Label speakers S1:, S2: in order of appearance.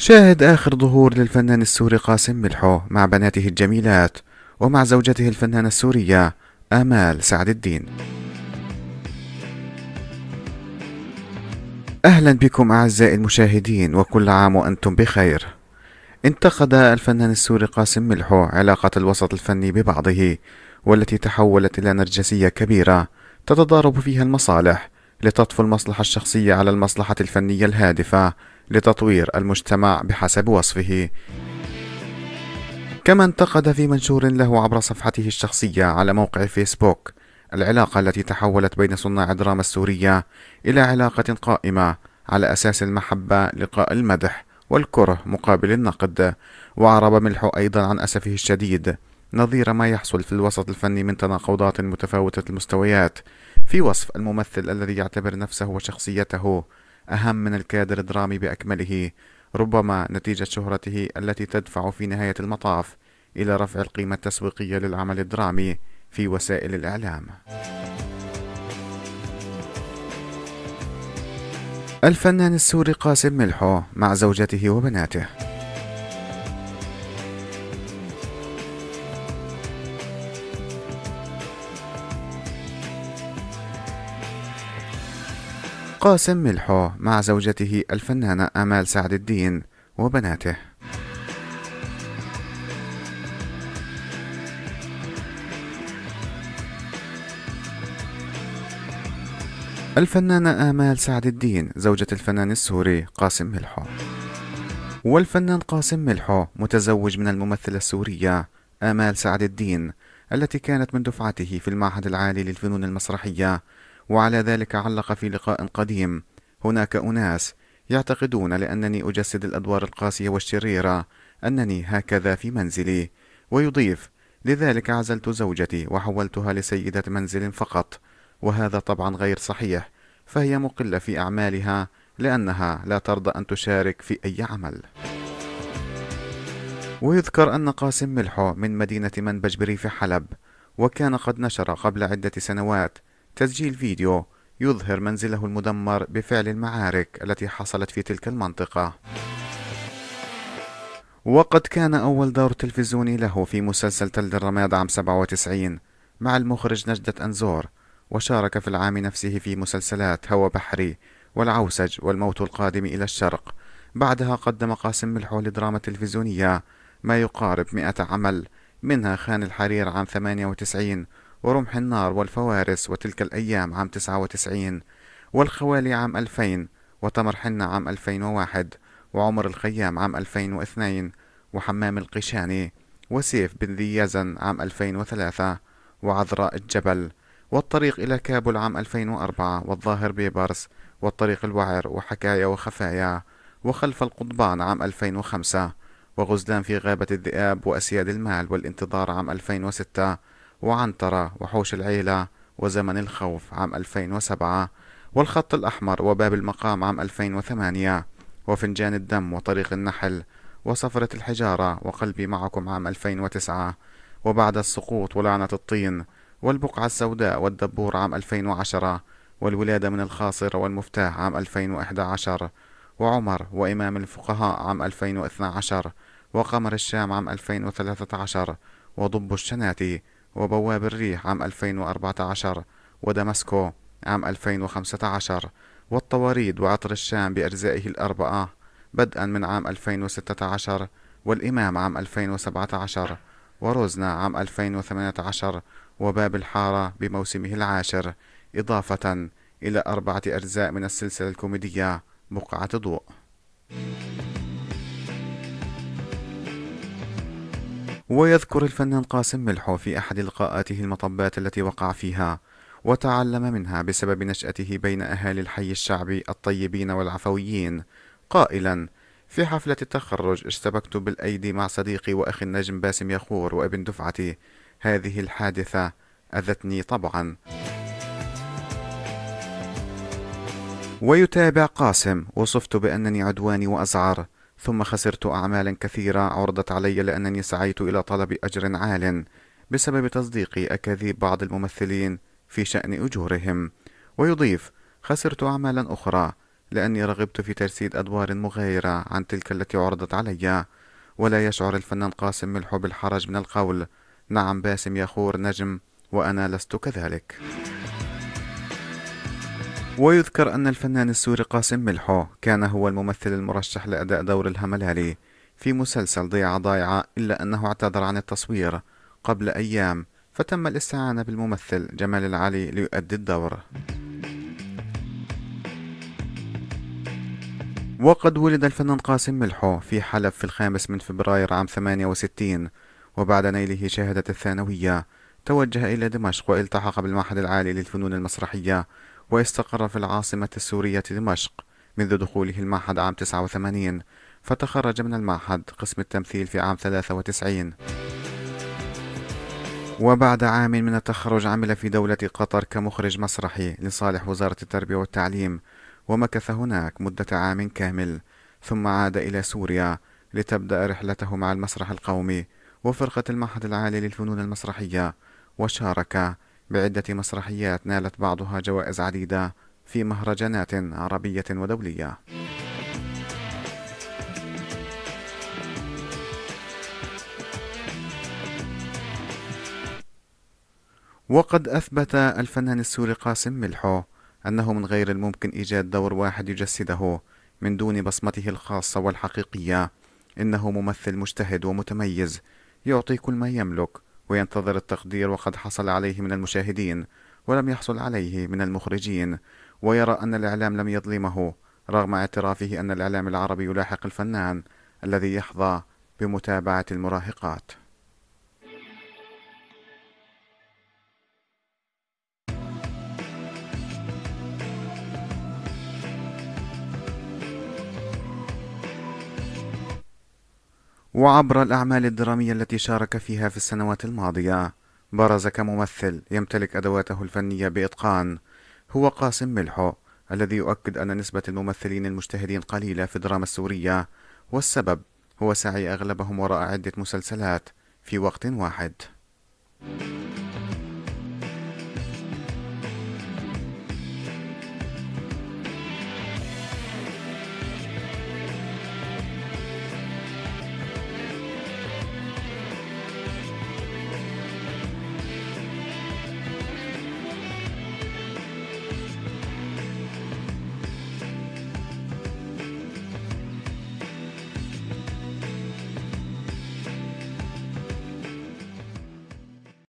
S1: شاهد آخر ظهور للفنان السوري قاسم ملحو مع بناته الجميلات ومع زوجته الفنانة السورية آمال سعد الدين. أهلا بكم أعزائي المشاهدين وكل عام وأنتم بخير. انتقد الفنان السوري قاسم ملحو علاقة الوسط الفني ببعضه والتي تحولت إلى نرجسية كبيرة تتضارب فيها المصالح لتطفو المصلحة الشخصية على المصلحة الفنية الهادفة لتطوير المجتمع بحسب وصفه. كما انتقد في منشور له عبر صفحته الشخصية على موقع فيسبوك العلاقة التي تحولت بين صناع الدراما السورية إلى علاقة قائمة على أساس المحبة لقاء المدح والكره مقابل النقد. وعرب ملحو أيضا عن أسفه الشديد نظير ما يحصل في الوسط الفني من تناقضات متفاوتة المستويات. في وصف الممثل الذي يعتبر نفسه وشخصيته أهم من الكادر الدرامي بأكمله ربما نتيجة شهرته التي تدفع في نهاية المطاف إلى رفع القيمة التسويقية للعمل الدرامي في وسائل الإعلام. الفنان السوري قاسم ملحو مع زوجته وبناته قاسم ملحو مع زوجته الفنانة آمال سعد الدين وبناته. الفنانة آمال سعد الدين زوجة الفنان السوري قاسم ملحو. والفنان قاسم ملحو متزوج من الممثلة السورية آمال سعد الدين التي كانت من دفعته في المعهد العالي للفنون المسرحية وعلى ذلك علق في لقاء قديم. هناك أناس يعتقدون لأنني أجسد الأدوار القاسية والشريرة أنني هكذا في منزلي. ويضيف لذلك عزلت زوجتي وحولتها لسيدة منزل فقط وهذا طبعا غير صحيح فهي مقلة في أعمالها لأنها لا ترضى أن تشارك في أي عمل. ويذكر أن قاسم ملحو من مدينة منبج بريف حلب وكان قد نشر قبل عدة سنوات تسجيل فيديو يظهر منزله المدمر بفعل المعارك التي حصلت في تلك المنطقة. وقد كان أول دور تلفزيوني له في مسلسل تل الرماد عام 97 مع المخرج نجدة أنزور وشارك في العام نفسه في مسلسلات هوى بحري والعوسج والموت القادم إلى الشرق. بعدها قدم قاسم ملحو لدراما تلفزيونية ما يقارب مئة عمل منها خان الحرير عام 98 ورمح النار والفوارس وتلك الأيام عام 99 والخوالي عام 2000 وتمر حنة عام 2001 وعمر الخيام عام 2002 وحمام القشاني وسيف بن ذي يزن عام 2003 وعذراء الجبل والطريق إلى كابل عام 2004 والظاهر بيبرس والطريق الوعر وحكاية وخفايا وخلف القضبان عام 2005 وغزلان في غابة الذئاب وأسياد المال والانتظار عام 2006 وعنترة وحوش العيلة وزمن الخوف عام 2007 والخط الأحمر وباب المقام عام 2008 وفنجان الدم وطريق النحل وصفرة الحجارة وقلبي معكم عام 2009 وبعد السقوط ولعنة الطين والبقعة السوداء والدبور عام 2010 والولادة من الخاصرة والمفتاح عام 2011 وعمر وإمام الفقهاء عام 2012 وقمر الشام عام 2013 وضب الشناتي وبواب الريح عام 2014 ودمسكو عام 2015 والطواريد وعطر الشام بأجزائه الأربعة بدءا من عام 2016 والإمام عام 2017 وروزنا عام 2018 وباب الحارة بموسمه العاشر إضافة إلى أربعة أجزاء من السلسلة الكوميدية بقعة ضوء. ويذكر الفنان قاسم ملحو في أحد لقاءاته المطبات التي وقع فيها وتعلم منها بسبب نشأته بين أهالي الحي الشعبي الطيبين والعفويين. قائلا في حفلة التخرج اشتبكت بالأيدي مع صديقي وأخي النجم باسم يخور وابن دفعتي. هذه الحادثة أذتني طبعا. ويتابع قاسم وصفت بأنني عدواني وأزعر. ثم خسرت أعمالا كثيرة عرضت علي لأنني سعيت إلى طلب أجر عال بسبب تصديقي أكاذيب بعض الممثلين في شأن أجورهم. ويضيف خسرت أعمالا أخرى لأني رغبت في تجسيد أدوار مغايرة عن تلك التي عرضت علي. ولا يشعر الفنان قاسم ملحو بالحرج من القول نعم باسم يخور نجم وأنا لست كذلك. ويذكر أن الفنان السوري قاسم ملحو كان هو الممثل المرشح لأداء دور الهملالي في مسلسل ضيعة ضايعة إلا أنه اعتذر عن التصوير قبل أيام فتم الاستعانة بالممثل جمال العلي ليؤدي الدور. وقد ولد الفنان قاسم ملحو في حلب في الخامس من فبراير عام 68 وبعد نيله شهادة الثانوية توجه إلى دمشق والتحق بالمعهد العالي للفنون المسرحية واستقر في العاصمة السورية دمشق منذ دخوله المعهد عام 89 فتخرج من المعهد قسم التمثيل في عام 93 وبعد عام من التخرج عمل في دولة قطر كمخرج مسرحي لصالح وزارة التربية والتعليم ومكث هناك مدة عام كامل ثم عاد إلى سوريا لتبدأ رحلته مع المسرح القومي وفرقة المعهد العالي للفنون المسرحية وشارك بعدة مسرحيات نالت بعضها جوائز عديدة في مهرجانات عربية ودولية. وقد أثبت الفنان السوري قاسم ملحو أنه من غير الممكن إيجاد دور واحد يجسده من دون بصمته الخاصة والحقيقية. إنه ممثل مجتهد ومتميز يعطي كل ما يملك وينتظر التقدير وقد حصل عليه من المشاهدين ولم يحصل عليه من المخرجين ويرى أن الإعلام لم يظلمه رغم اعترافه أن الإعلام العربي يلاحق الفنان الذي يحظى بمتابعة المراهقات. وعبر الأعمال الدرامية التي شارك فيها في السنوات الماضية. برز كممثل يمتلك أدواته الفنية بإتقان. هو قاسم ملحو الذي يؤكد أن نسبة الممثلين المجتهدين قليلة في الدراما السورية. والسبب هو سعي أغلبهم وراء عدة مسلسلات في وقت واحد.